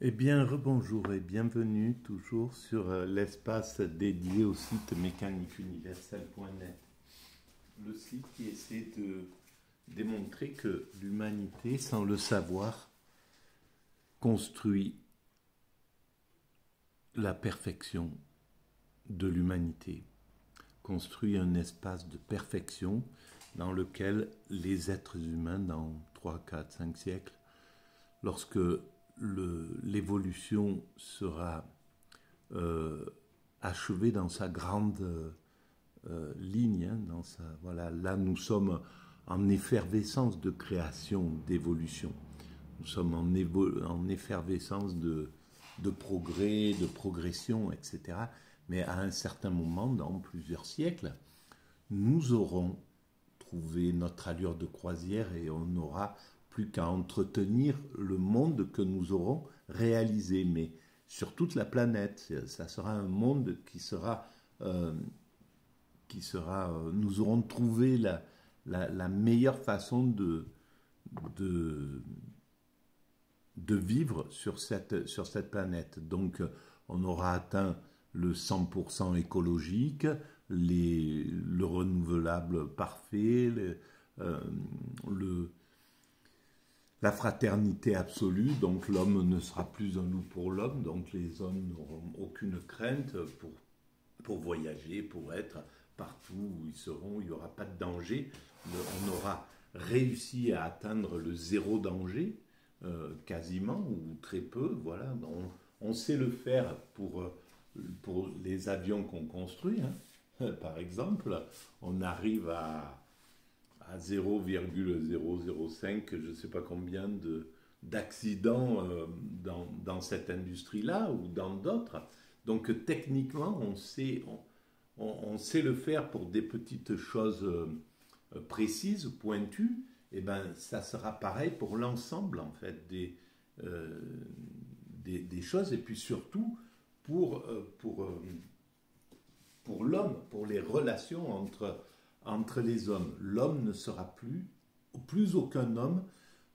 Eh bien, rebonjour et bienvenue toujours sur euh, l'espace dédié au site mécaniqueuniverselle.net. Le site qui essaie de démontrer que l'humanité, sans le savoir, construit la perfection de l'humanité, construit un espace de perfection dans lequel les êtres humains, dans 3, 4, 5 siècles, lorsque l'évolution sera euh, achevée dans sa grande euh, ligne. Hein, dans voilà, là, nous sommes en effervescence de création, d'évolution. Nous sommes en, en effervescence de, de, progrès, de progression, etc. Mais à un certain moment, dans plusieurs siècles, nous aurons trouvé notre allure de croisière et on aura qu'à entretenir le monde que nous aurons réalisé, mais sur toute la planète. Ça sera un monde qui sera, euh, qui sera, euh, nous aurons trouvé la, la, meilleure façon de, de, de vivre sur cette, sur cette planète. Donc, on aura atteint le 100% écologique, les, le renouvelable parfait, euh, le, la fraternité absolue, donc l'homme ne sera plus un loup pour l'homme, donc les hommes n'auront aucune crainte pour, pour voyager, pour être partout où ils seront, il n'y aura pas de danger, on aura réussi à atteindre le zéro danger, euh, quasiment, ou très peu, voilà, on, sait le faire pour, pour les avions qu'on construit, hein. par exemple, on arrive à à 0,005, je ne sais pas combien de, d'accidents euh, dans, cette industrie-là ou dans d'autres. Donc techniquement, on sait, on, sait le faire pour des petites choses euh, précises, pointues. Et eh ben, ça sera pareil pour l'ensemble en fait des, euh, des, des, choses et puis surtout pour, pour, pour l'homme, pour les relations entre entre les hommes. L'homme ne sera plus, plus aucun homme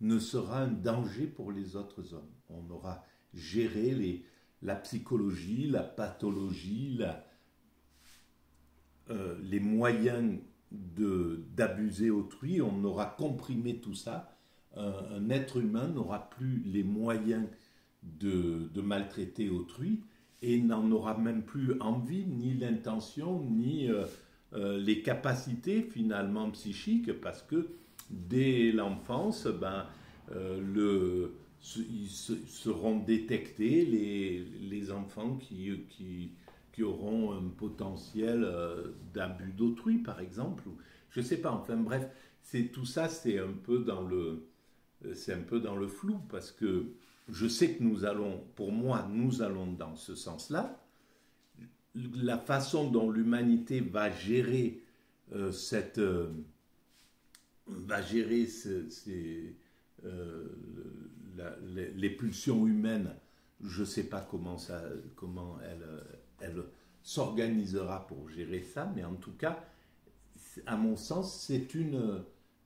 ne sera un danger pour les autres hommes. On aura géré la psychologie, la pathologie, euh, les moyens d'abuser autrui, on aura comprimé tout ça. Un, être humain n'aura plus les moyens de, maltraiter autrui et n'en aura même plus envie, ni l'intention, ni euh, euh, les capacités finalement psychiques parce que dès l'enfance, ben, euh, ils seront détectés les, les enfants qui, qui, qui, auront un potentiel euh, d'abus d'autrui, par exemple. Je ne sais pas, enfin bref, c'est tout ça, c'est un c'est un peu dans le flou parce que je sais que nous allons, pour moi, nous allons dans ce sens-là, la façon dont l'humanité va gérer euh, cette euh, va gérer euh, les, pulsions humaines, je ne sais pas comment, ça, comment elle, elle s'organisera pour gérer ça, mais en tout cas, à mon sens, c'est une,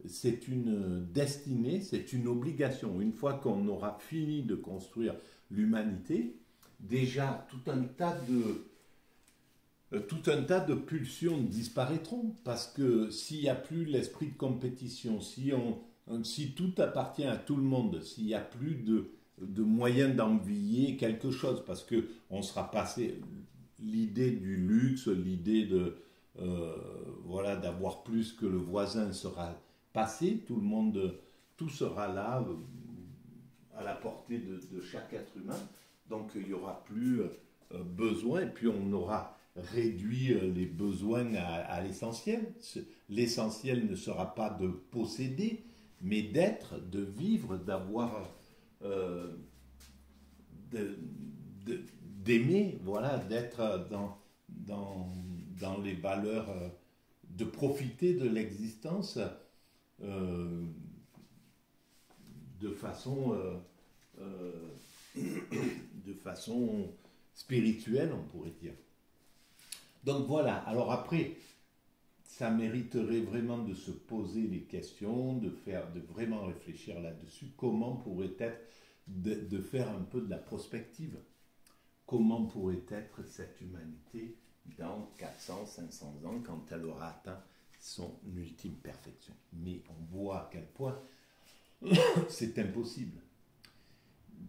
c'est une destinée, c'est une obligation. Une fois qu'on aura fini de construire l'humanité, déjà tout un tas de, tout un tas de pulsions disparaîtront parce que s'il n'y a plus l'esprit de compétition, si, tout appartient à tout le monde, s'il n'y a plus de, moyens d'envier quelque chose, parce que on sera passé l'idée du luxe, l'idée de euh, voilà d'avoir plus que le voisin sera passé, tout le monde, tout sera là euh, à la portée de chaque être humain, donc il n'y aura plus besoin, et puis on aura réduit euh, les besoins à, l'essentiel. L'essentiel ne sera pas de posséder, mais d'être, de vivre, d'avoir, euh, d'aimer, voilà, d'être dans, les valeurs, euh, de profiter de l'existence de façon, de façon spirituelle, on pourrait dire. Donc voilà, alors après, ça mériterait vraiment de se poser les questions, de faire, de vraiment réfléchir là-dessus, comment pourrait être de, faire un peu de la prospective? Comment pourrait être cette humanité dans 400, 500 ans quand elle aura atteint son ultime perfection? Mais on voit à quel point c'est impossible.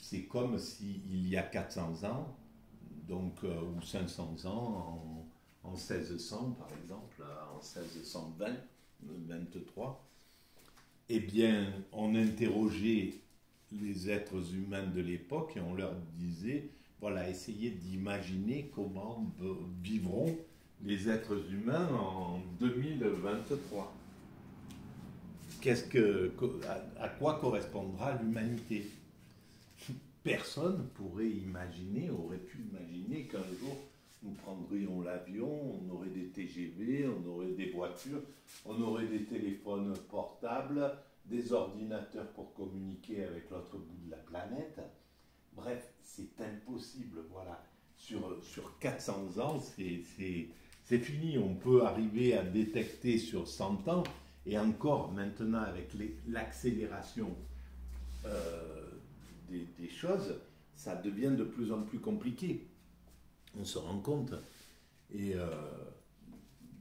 C'est comme s'il y a 400 ans, donc, euh, ou 500 ans, en 1600 par exemple, en 1620, 23, eh bien, on interrogeait les êtres humains de l'époque et on leur disait, voilà, essayez d'imaginer comment vivront les êtres humains en 2023. Qu'est-ce que, à, quoi correspondra l'humanité? Personne pourrait imaginer, aurait pu imaginer qu'un jour nous prendrions l'avion, on aurait des TGV, on aurait des voitures, on aurait des téléphones portables, des ordinateurs pour communiquer avec l'autre bout de la planète. Bref, c'est impossible, voilà. Sur, sur 400 ans, c'est fini. On peut arriver à détecter sur 100 ans, et encore maintenant avec l'accélération euh, des, des choses, ça devient de plus en plus compliqué on se rend compte. Et euh,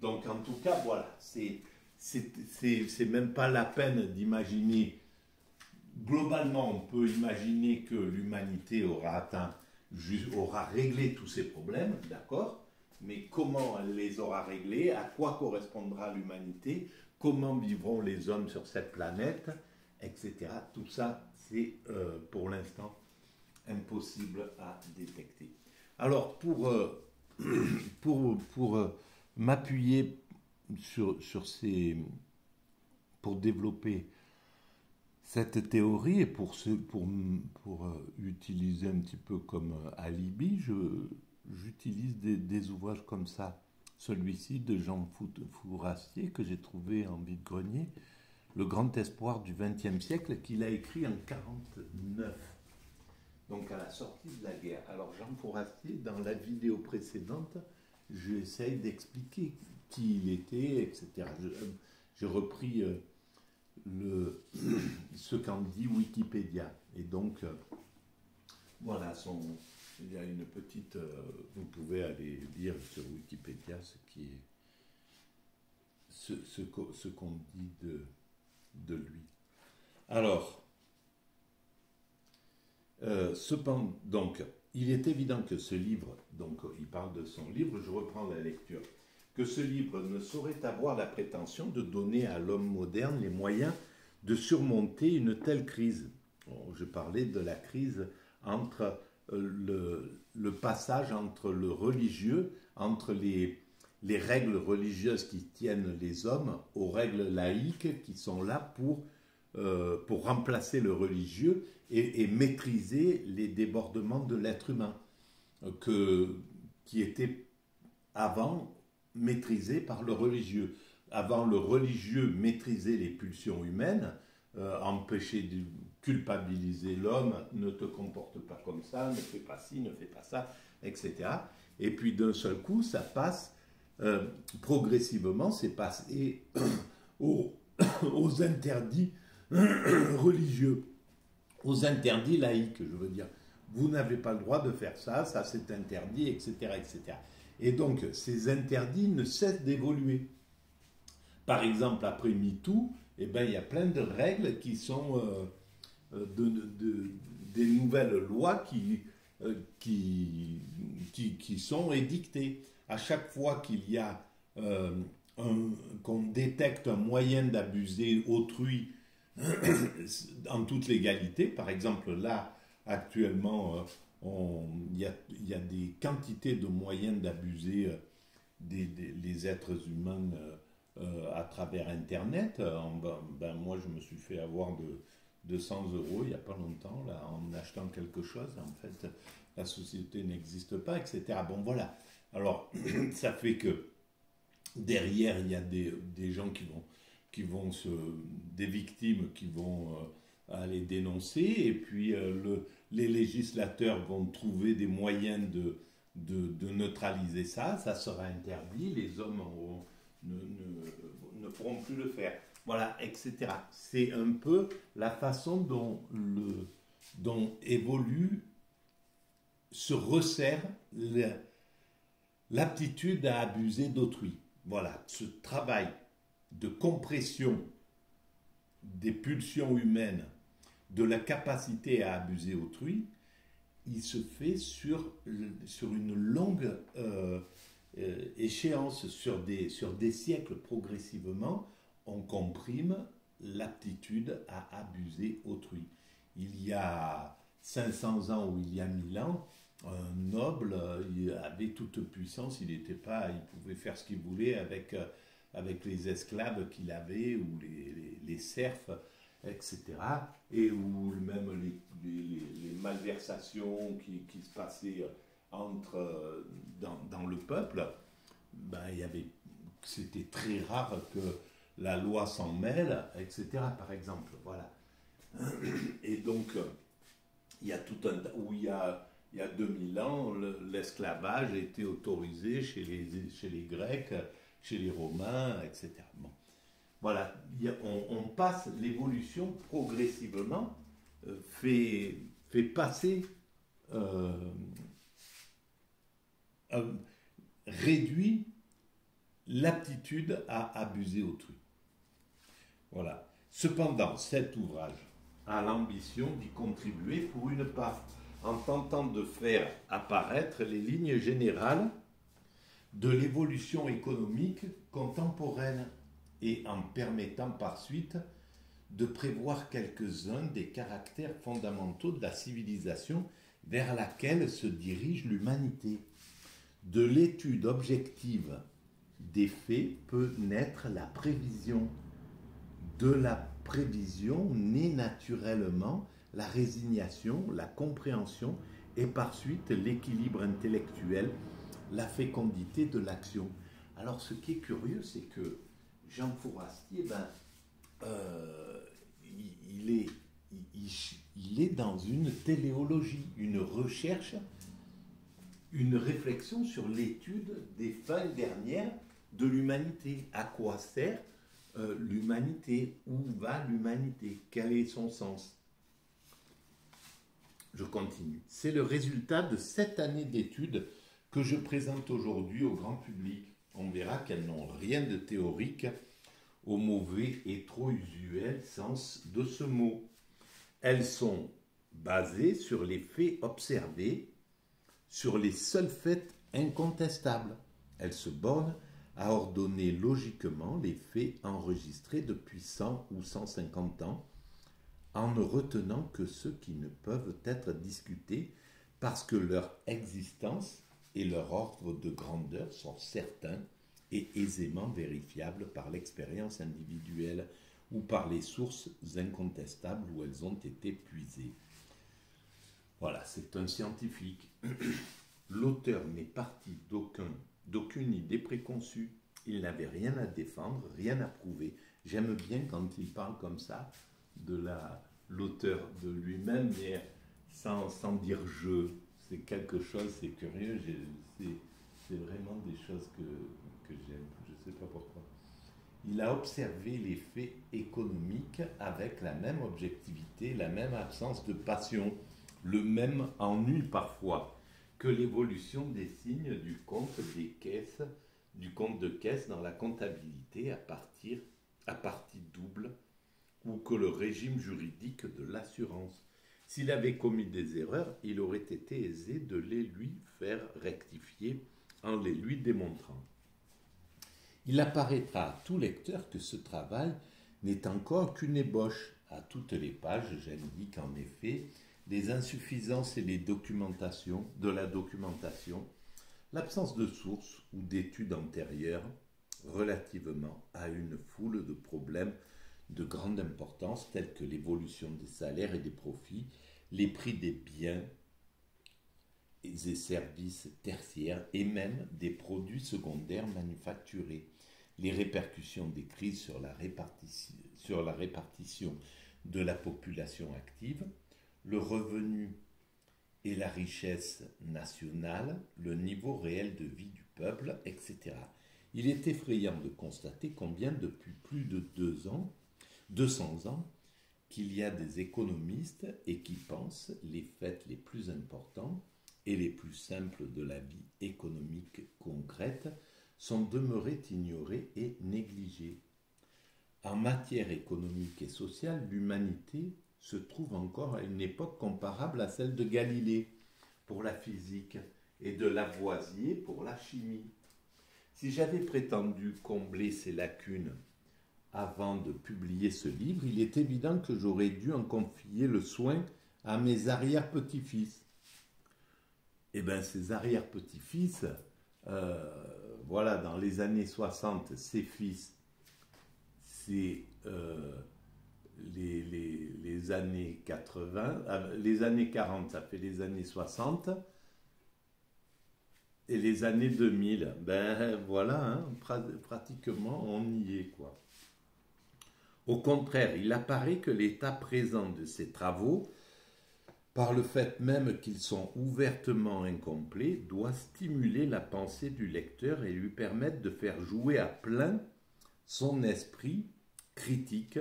donc, en tout cas, voilà, c'est même pas la peine d'imaginer. Globalement, on peut imaginer que l'humanité aura atteint, aura réglé tous ses problèmes, d'accord Mais comment elle les aura réglés À quoi correspondra l'humanité Comment vivront les hommes sur cette planète Etc. Tout ça, c'est euh, pour l'instant impossible à détecter. Alors, pour, euh, pour, pour euh, m'appuyer sur, sur ces. pour développer cette théorie et pour, pour, pour euh, utiliser un petit peu comme alibi, j'utilise des, ouvrages comme ça. Celui-ci de Jean Fourastier que j'ai trouvé en vide-grenier, Le grand espoir du XXe siècle, qu'il a écrit en 1949 donc à la sortie de la guerre. Alors Jean Fourastier, dans la vidéo précédente, j'essaye d'expliquer qui il était, etc. J'ai repris euh, ce qu'en dit Wikipédia. Et donc, euh, voilà, il y a une petite... Euh, vous pouvez aller lire sur Wikipédia ce qui est... ce, qu'on dit de, de lui. Alors, euh, cependant, donc, il est évident que ce livre, donc il parle de son livre, je reprends la lecture, que ce livre ne saurait avoir la prétention de donner à l'homme moderne les moyens de surmonter une telle crise. je parlais de la crise entre euh, le, passage entre le religieux, entre les règles religieuses qui tiennent les hommes aux règles laïques qui sont là pour, euh, pour remplacer le religieux et, maîtriser les débordements de l'être humain, euh, que, qui étaient avant maîtrisés par le religieux. Avant, le religieux maîtrisait les pulsions humaines, euh, empêchait de culpabiliser l'homme, ne te comporte pas comme ça, ne fais pas ci, ne fais pas ça, etc. Et puis d'un seul coup, ça passe euh, progressivement, c'est passé aux, aux interdits religieux aux interdits laïques, je veux dire. Vous n'avez pas le droit de faire ça, ça c'est interdit, etc., etc. Et donc, ces interdits ne cessent d'évoluer. Par exemple, après MeToo, eh ben, il y a plein de règles qui sont euh, euh, de, des nouvelles lois qui, euh, qui, qui, sont édictées. À chaque fois qu'il y a qu'on détecte un moyen d'abuser autrui en toute légalité. Par exemple, là, actuellement, euh, il y, a, des quantités de moyens d'abuser euh, des, les êtres humains euh, à travers Internet. Ben, ben, moi, je me suis fait avoir de 200 euros il n'y a pas longtemps là, en achetant quelque chose. En fait, la société n'existe pas, etc. Bon, voilà. Alors, ça fait que derrière, il y a des, des gens qui vont qui vont se, des victimes qui vont euh, aller dénoncer, et puis euh, le, les législateurs vont trouver des moyens de, de, neutraliser ça, ça sera interdit, les hommes ne, ne, ne, pourront plus le faire. Voilà, etc. C'est un peu la façon dont le, dont évolue, se resserre l'aptitude à abuser d'autrui. Voilà, ce travail de compression des pulsions humaines, de la capacité à abuser autrui, il se fait sur, sur une longue euh, euh, échéance, sur des, sur des siècles progressivement, on comprime l'aptitude à abuser autrui. Il y a 500 ans ou il y a 1000 ans, un noble il avait toute puissance, il n'était pas, il pouvait faire ce qu'il voulait avec, euh, avec les esclaves qu'il avait ou les, les, serfs, etc. Et où même les, les, malversations qui, qui, se passaient entre, dans, dans le peuple, ben, il y avait, c'était très rare que la loi s'en mêle, etc. Par exemple, voilà. Et donc, il y a tout un où il y a il y a 2000 ans, l'esclavage était autorisé chez les, chez les Grecs, chez les Romains, etc. Bon. Voilà, on, passe, l'évolution progressivement euh, fait, fait passer, euh, euh, réduit l'aptitude à abuser autrui. Voilà. Cependant, cet ouvrage a l'ambition d'y contribuer pour une part en tentant de faire apparaître les lignes générales de l'évolution économique contemporaine et en permettant par suite de prévoir quelques-uns des caractères fondamentaux de la civilisation vers laquelle se dirige l'humanité. De l'étude objective des faits peut naître la prévision. De la prévision naît naturellement la résignation, la compréhension et par suite l'équilibre intellectuel, la fécondité de l'action. Alors ce qui est curieux, c'est que Jean Fourastier, ben, euh, il, est, il, est dans une téléologie, une recherche, une réflexion sur l'étude des fins dernières de l'humanité. À quoi sert euh, l'humanité? Où va l'humanité? Quel est son sens? Je continue. C'est le résultat de sept années d'études que je présente aujourd'hui au grand public. On verra qu'elles n'ont rien de théorique au mauvais et trop usuel sens de ce mot. Elles sont basées sur les faits observés, sur les seuls faits incontestables. Elles se bornent à ordonner logiquement les faits enregistrés depuis 100 ou 150 ans en ne retenant que ceux qui ne peuvent être discutés parce que leur existence et leur ordre de grandeur sont certains et aisément vérifiables par l'expérience individuelle ou par les sources incontestables où elles ont été puisées. Voilà, c'est un scientifique. L'auteur n'est parti d'aucun, d'aucune idée préconçue. Il n'avait rien à défendre, rien à prouver. J'aime bien quand il parle comme ça de la l'auteur de lui-même, mais sans, sans, dire je. C'est quelque chose, c'est curieux, c'est vraiment des choses que, que j'aime, je ne sais pas pourquoi. Il a observé les faits économiques avec la même objectivité, la même absence de passion, le même ennui parfois que l'évolution des signes du compte des caisses, du compte de caisse dans la comptabilité à partir à partie double ou que le régime juridique de l'assurance. S'il avait commis des erreurs, il aurait été aisé de les lui faire rectifier en les lui démontrant. Il apparaîtra à tout lecteur que ce travail n'est encore qu'une ébauche. À toutes les pages, j'indique en effet les insuffisances et les documentations de la documentation, l'absence de sources ou d'études antérieures relativement à une foule de problèmes de grande importance telles que l'évolution des salaires et des profits, les prix des biens et services tertiaires et même des produits secondaires manufacturés, les répercussions des crises sur la, répartition de la population active, le revenu et la richesse nationale, le niveau réel de vie du peuple, etc. Il est effrayant de constater combien depuis plus de deux ans, 200 ans, qu'il y a des économistes et qui pensent les faits les plus importants et les plus simples de la vie économique concrète sont demeurés ignorés et négligés. En matière économique et sociale, l'humanité se trouve encore à une époque comparable à celle de Galilée pour la physique et de Lavoisier pour la chimie. Si j'avais prétendu combler ces lacunes avant de publier ce livre, il est évident que j'aurais dû en confier le soin à mes arrière-petits-fils. Eh bien, ces arrière-petits-fils, euh, voilà, dans les années 60, ces fils, c'est euh, les, années 80, euh, les années 40, ça fait les années 60, et les années 2000, ben voilà, hein, pratiquement on y est, quoi. Au contraire, il apparaît que l'état présent de ces travaux, par le fait même qu'ils sont ouvertement incomplets, doit stimuler la pensée du lecteur et lui permettre de faire jouer à plein son esprit critique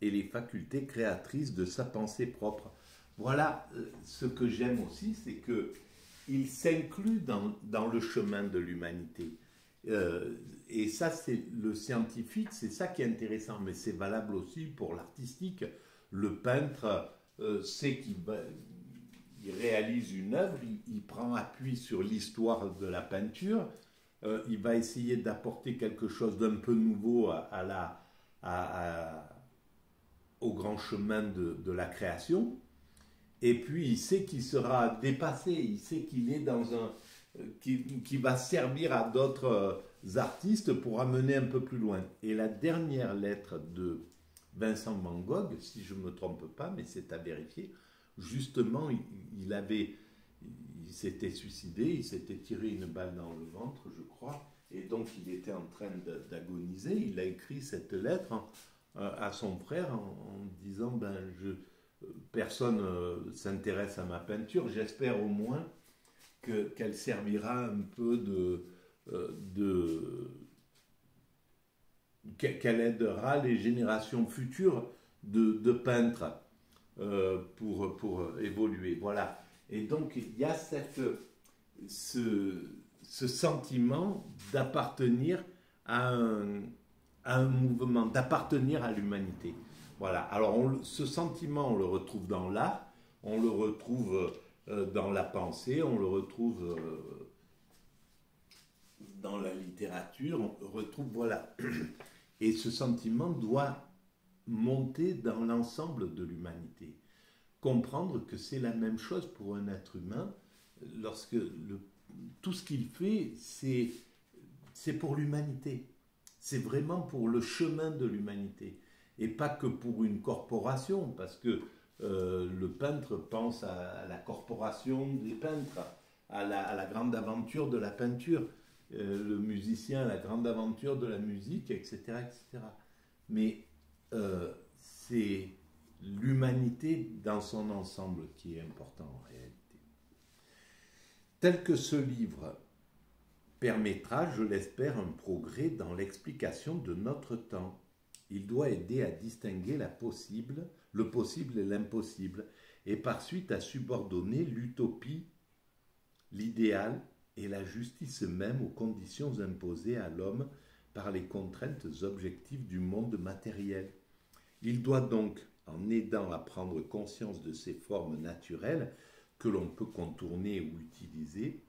et les facultés créatrices de sa pensée propre. Voilà euh, ce que j'aime aussi, c'est que il s'inclut dans, le chemin de l'humanité. Euh, et ça, c'est le scientifique, c'est ça qui est intéressant, mais c'est valable aussi pour l'artistique. Le peintre euh, sait qu'il réalise une œuvre, il, prend appui sur l'histoire de la peinture, euh, il va essayer d'apporter quelque chose d'un peu nouveau à, la, au grand chemin de la création. Et puis il sait qu'il sera dépassé, il sait qu'il est dans un. Euh, qui, va servir à d'autres euh, artistes pour amener un peu plus loin. Et la dernière lettre de Vincent Van Gogh, si je ne me trompe pas, mais c'est à vérifier, justement, il, avait. Il s'était suicidé, il s'était tiré une balle dans le ventre, je crois, et donc il était en train d'agoniser. Il a écrit cette lettre euh, à son frère en, disant ben, je personne euh, s'intéresse à ma peinture, j'espère au moins qu'elle servira un peu de, euh, qu'elle aidera les générations futures de, peintres euh, pour, pour évoluer. Voilà. Et donc il y a cette, ce, sentiment d'appartenir à un mouvement, d'appartenir à l'humanité. Voilà. Alors, ce sentiment, on le retrouve dans l'art, on le retrouve dans la pensée, on le retrouve euh, dans la littérature, on retrouve, voilà. Et ce sentiment doit monter dans l'ensemble de l'humanité. Comprendre que c'est la même chose pour un être humain lorsque tout ce qu'il fait, c'est pour l'humanité. C'est vraiment pour le chemin de l'humanité et pas que pour une corporation, parce que euh, le peintre pense à, la corporation des peintres, à la, grande aventure de la peinture, euh, le musicien à la grande aventure de la musique, etc. etc. Mais euh, c'est l'humanité dans son ensemble qui est important en réalité. Tel que ce livre permettra, je l'espère, un progrès dans l'explication de notre temps il doit aider à distinguer la possible, le possible et l'impossible, et par suite à subordonner l'utopie, l'idéal et la justice même aux conditions imposées à l'homme par les contraintes objectives du monde matériel. Il doit donc, en aidant à prendre conscience de ces formes naturelles que l'on peut contourner ou utiliser,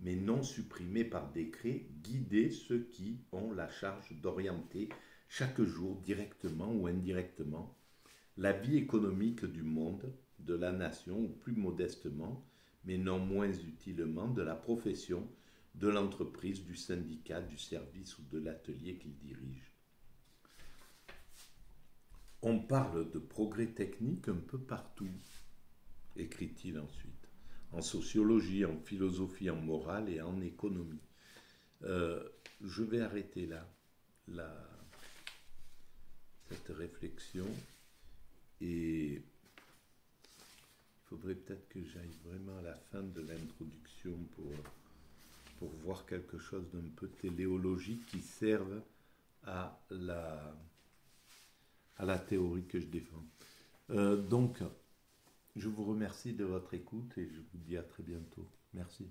mais non supprimer par décret, guider ceux qui ont la charge d'orienter chaque jour, directement ou indirectement, la vie économique du monde, de la nation, ou plus modestement, mais non moins utilement, de la profession, de l'entreprise, du syndicat, du service ou de l'atelier qu'il dirige. On parle de progrès technique un peu partout, écrit-il ensuite, en sociologie, en philosophie, en morale et en économie. Euh, je vais arrêter là. Cette réflexion. Et il faudrait peut-être que j'aille vraiment à la fin de l'introduction pour, pour voir quelque chose d'un peu téléologique qui serve à la, à la théorie que je défends. donc, je vous remercie de votre écoute et je vous dis à très bientôt. Merci.